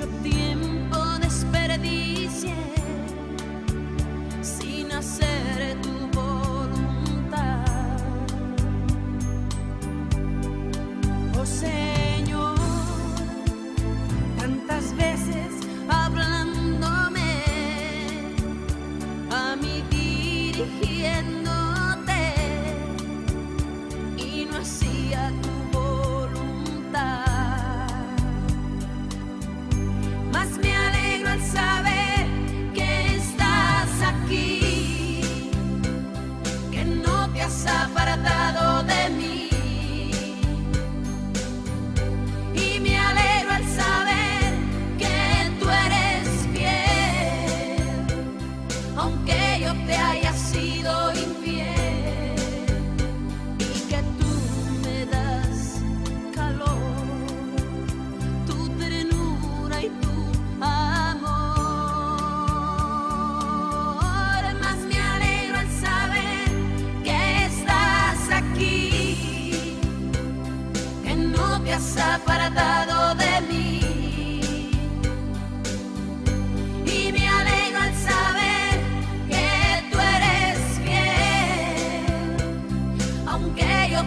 up the desaparatado de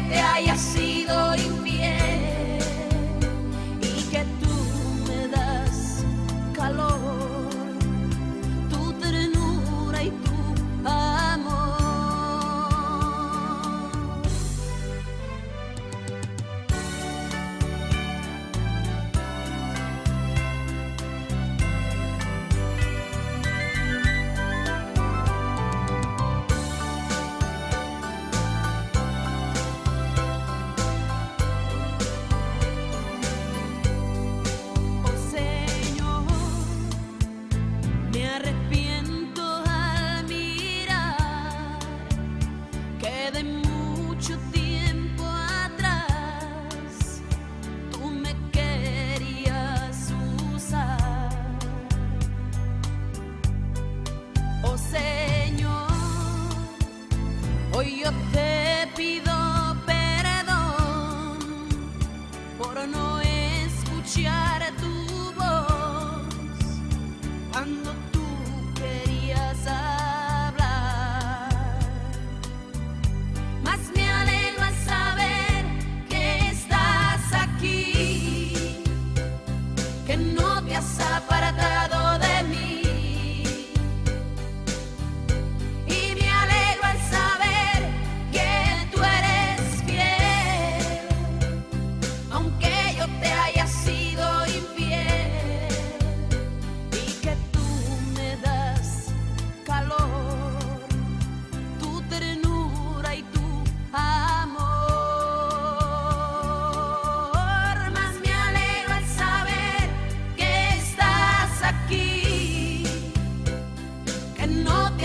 te Oh Señor, hoy yo te pido perdón por no escuchar.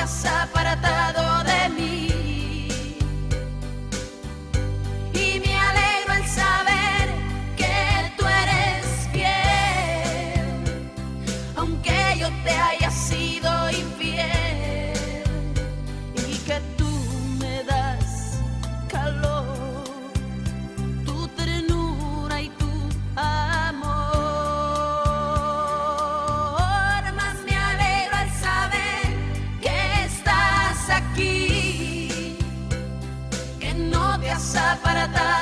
casa para cabeça para dar.